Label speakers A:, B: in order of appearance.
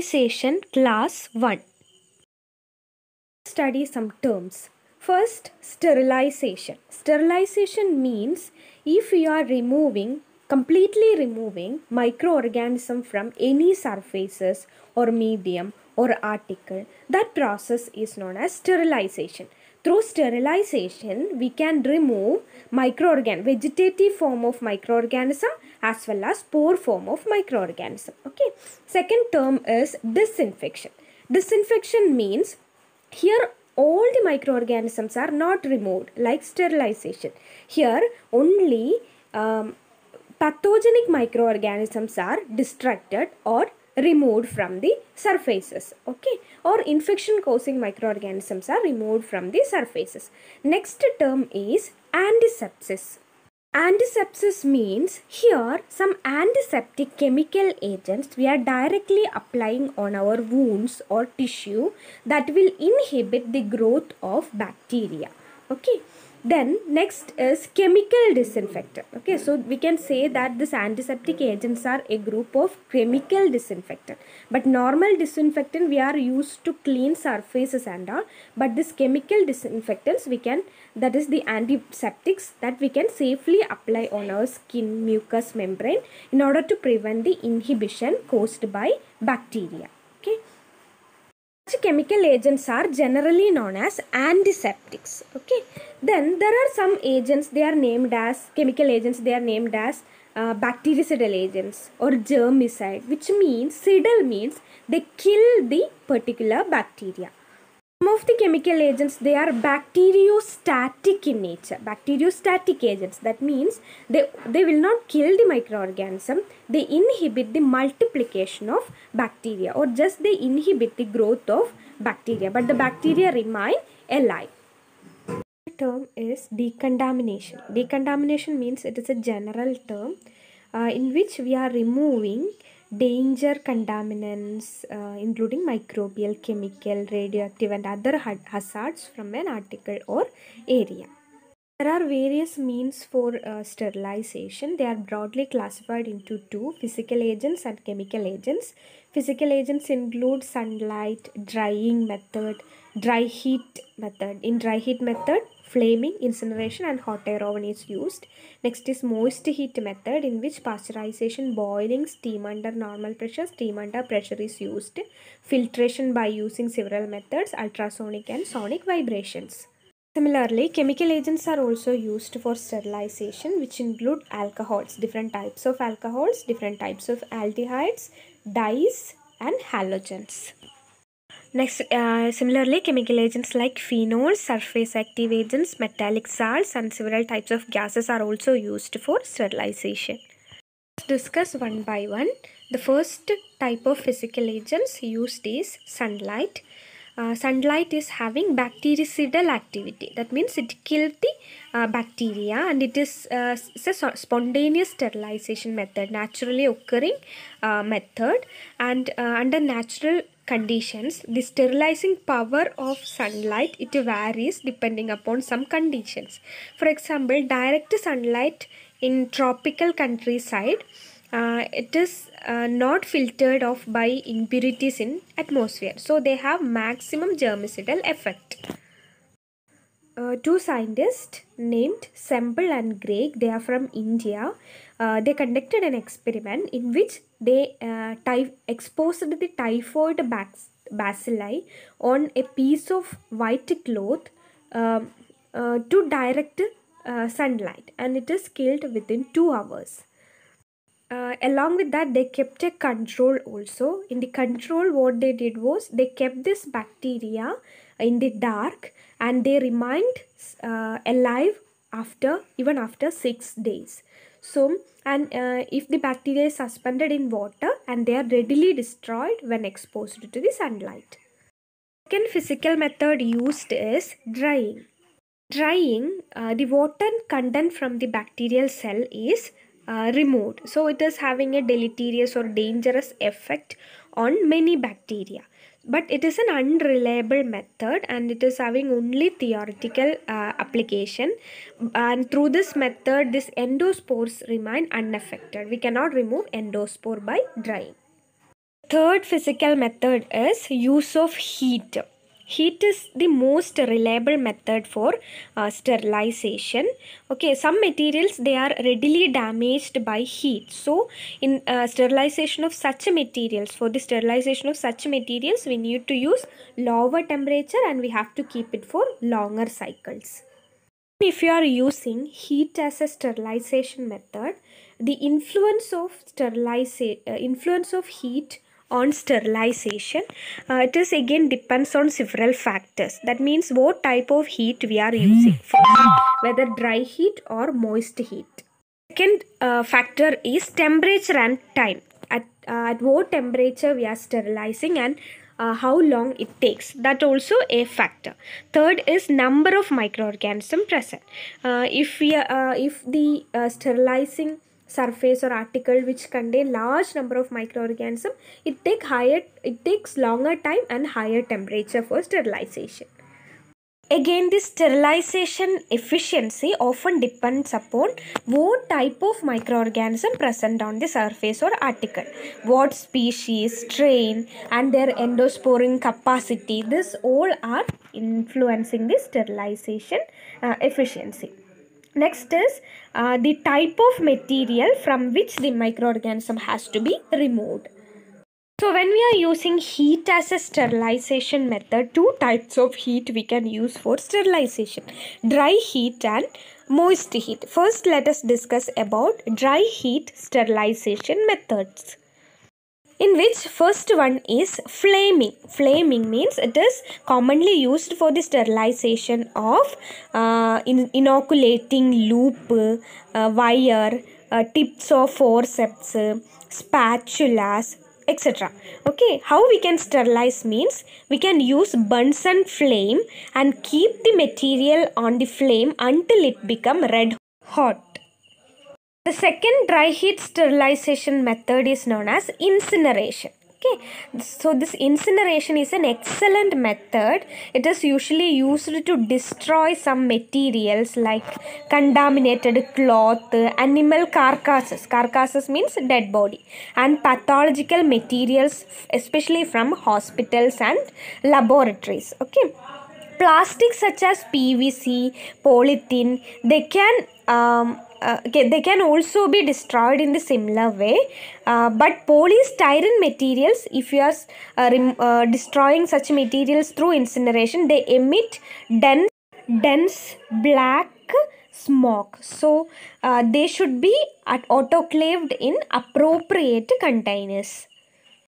A: Class 1 Study some terms. First, sterilization. Sterilization means if you are removing, completely removing microorganism from any surfaces or medium or article, that process is known as sterilization. Through sterilization, we can remove microorganism, vegetative form of microorganism as well as spore form of microorganism. Okay. Second term is disinfection. Disinfection means here all the microorganisms are not removed like sterilization. Here only um, pathogenic microorganisms are destructed or removed from the surfaces okay? Or infection causing microorganisms are removed from the surfaces. Next term is antisepsis. Antisepsis means here some antiseptic chemical agents we are directly applying on our wounds or tissue that will inhibit the growth of bacteria okay. Then next is chemical disinfectant. Okay. So we can say that this antiseptic agents are a group of chemical disinfectant. But normal disinfectant we are used to clean surfaces and all. But this chemical disinfectants we can that is the antiseptics that we can safely apply on our skin mucous membrane in order to prevent the inhibition caused by bacteria such chemical agents are generally known as antiseptics okay? Then there are some agents they are named as chemical agents they are named as uh, bactericidal agents or germicide which means cidal means they kill the particular bacteria of the chemical agents they are bacteriostatic in nature. Bacteriostatic agents that means they they will not kill the microorganism. They inhibit the multiplication of bacteria or just they inhibit the growth of bacteria. But the bacteria remain alive. Term is decontamination. Decontamination means it is a general term uh, in which we are removing danger contaminants uh, including microbial chemical radioactive and other hazards from an article or area. There are various means for uh, sterilization. They are broadly classified into two physical agents and chemical agents. Physical agents include sunlight drying method dry heat method. In dry heat method flaming, incineration and hot air oven is used. Next is moist heat method in which pasteurization, boiling, steam under normal pressure, steam under pressure is used. Filtration by using several methods, ultrasonic and sonic vibrations. Similarly, chemical agents are also used for sterilization which include alcohols, different types of alcohols, different types of aldehydes, dyes and halogens. Next, uh, similarly, chemical agents like phenols, surface active agents, metallic salts, and several types of gases are also used for sterilization. Let's discuss one by one. The first type of physical agents used is sunlight. Uh, sunlight is having bactericidal activity. That means it kills the uh, bacteria and it is uh, a spontaneous sterilization method, naturally occurring uh, method. And uh, under natural conditions the sterilizing power of sunlight it varies depending upon some conditions. For example direct sunlight in tropical countryside uh, it is uh, not filtered off by impurities in atmosphere. So they have maximum germicidal effect uh, two scientists named Semple and Craig, they are from India. Uh, they conducted an experiment in which they uh, ty- exposed the typhoid bacilli on a piece of white cloth um, uh, to direct uh, sunlight and it is killed within two hours. Uh, along with that they kept a control also in the control what they did was they kept this bacteria in the dark and they remained uh, alive after even after six days. So and uh, if the bacteria is suspended in water and they are readily destroyed when exposed to the sunlight. Second physical method used is drying. Drying uh, the water content from the bacterial cell is uh, removed. So it is having a deleterious or dangerous effect on many bacteria but it is an unreliable method and it is having only theoretical uh, application. And through this method this endospores remain unaffected. We cannot remove endospore by drying. Third physical method is use of heat heat is the most reliable method for uh, sterilization. Okay some materials they are readily damaged by heat. So in uh, sterilization of such materials for the sterilization of such materials we need to use lower temperature and we have to keep it for longer cycles. If you are using heat as a sterilization method the influence of sterilization uh, influence of heat on sterilization uh, it is again depends on several factors. That means what type of heat we are using. For whether dry heat or moist heat. Second uh, factor is temperature and time. At, uh, at what temperature we are sterilizing and uh, how long it takes. That also a factor. Third is number of microorganism present. Uh, if we uh, if the uh, sterilizing surface or article which contain large number of microorganism it take higher it takes longer time and higher temperature for sterilization Again, the sterilization efficiency often depends upon what type of microorganism present on the surface or article, what species, strain, and their endosporing capacity. This all are influencing the sterilization uh, efficiency. Next is uh, the type of material from which the microorganism has to be removed. So when we are using heat as a sterilization method, two types of heat we can use for sterilization. Dry heat and moist heat. First let us discuss about dry heat sterilization methods. In which first one is flaming. Flaming means it is commonly used for the sterilization of uh, in inoculating loop, uh, wire, uh, tips of forceps, spatulas, etc okay how we can sterilize means we can use bunsen flame and keep the material on the flame until it become red hot the second dry heat sterilization method is known as incineration. Okay. So this incineration is an excellent method. It is usually used to destroy some materials like contaminated cloth animal carcasses. Carcasses means dead body. And pathological materials especially from hospitals and laboratories. Okay. Plastics such as pvc polythene they can um, uh, they can also be destroyed in the similar way. Uh, but polystyrene materials if you are uh, uh, destroying such materials through incineration they emit dense dense black smoke. So uh, they should be autoclaved in appropriate containers